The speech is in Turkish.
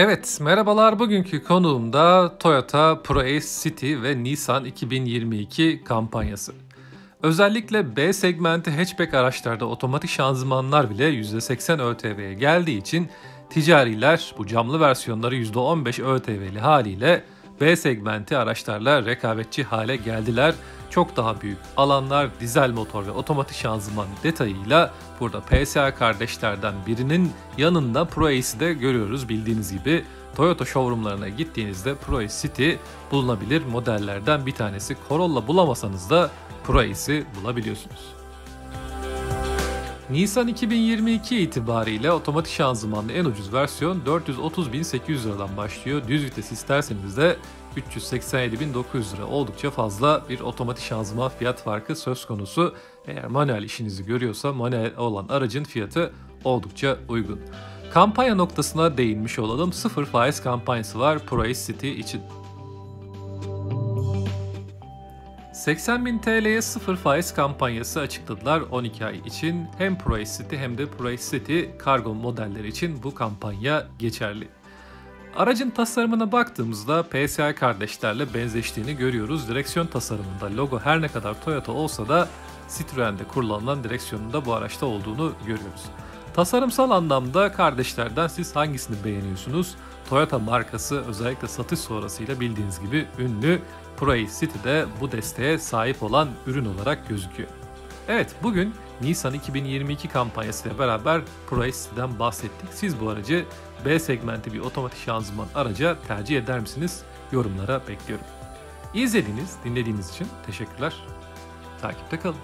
Evet, merhabalar. Bugünkü konuğum da Toyota Pro-Ace City ve Nissan 2022 kampanyası. Özellikle B segmenti hatchback araçlarda otomatik şanzımanlar bile %80 ÖTV'ye geldiği için ticariler bu camlı versiyonları %15 ÖTV'li haliyle B segmenti araçlarla rekabetçi hale geldiler. Çok daha büyük alanlar, dizel motor ve otomatik şanzıman detayıyla burada PSA kardeşlerden birinin yanında Pro Ace'i de görüyoruz bildiğiniz gibi. Toyota showroomlarına gittiğinizde Pro Ace City bulunabilir modellerden bir tanesi. Corolla bulamasanız da Pro Ace'i bulabiliyorsunuz. Nisan 2022 itibariyle otomatik şanzımanlı en ucuz versiyon 430.800 liradan başlıyor. Düz vites isterseniz de 387.900 lira oldukça fazla bir otomatik şanzıman fiyat farkı söz konusu. Eğer manuel işinizi görüyorsa manuel olan aracın fiyatı oldukça uygun. Kampanya noktasına değinmiş olalım. Sıfır faiz kampanyası var Pro City için. 80.000 TL'ye sıfır faiz kampanyası açıkladılar 12 ay için. Hem Pro City hem de Pro City kargo modelleri için bu kampanya geçerli. Aracın tasarımına baktığımızda PSA kardeşlerle benzeştiğini görüyoruz. Direksiyon tasarımında logo her ne kadar Toyota olsa da Citroen'de kullanılan direksiyonun da bu araçta olduğunu görüyoruz. Tasarımsal anlamda kardeşlerden siz hangisini beğeniyorsunuz? Toyota markası özellikle satış sonrasıyla bildiğiniz gibi ünlü Pro City'de bu desteğe sahip olan ürün olarak gözüküyor. Evet bugün Nisan 2022 kampanyası ile beraber Pro City'den bahsettik. Siz bu aracı B segmenti bir otomatik şanzıman araca tercih eder misiniz? Yorumlara bekliyorum. İzlediğiniz, dinlediğiniz için teşekkürler. Takipte kalın.